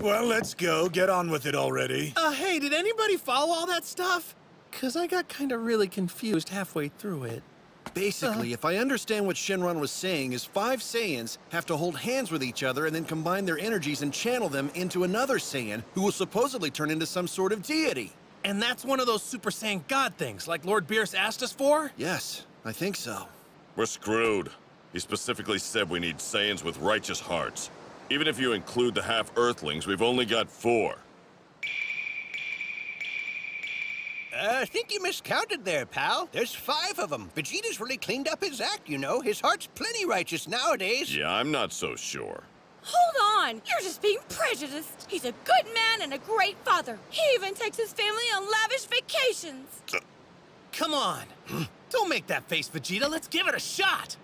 Well, let's go. Get on with it already. Uh, hey, did anybody follow all that stuff? Because I got kind of really confused halfway through it. Basically, if I understand what Shenron was saying, is five Saiyans have to hold hands with each other and then combine their energies and channel them into another Saiyan who will supposedly turn into some sort of deity. And that's one of those Super Saiyan God things, like Lord Beerus asked us for? Yes, I think so. We're screwed. He specifically said we need Saiyans with righteous hearts. Even if you include the half-Earthlings, we've only got four. Uh, I think you miscounted there, pal. There's five of them. Vegeta's really cleaned up his act, you know. His heart's plenty righteous nowadays. Yeah, I'm not so sure. Hold on! You're just being prejudiced. He's a good man and a great father. He even takes his family on lavish vacations. Come on. Don't make that face, Vegeta. Let's give it a shot.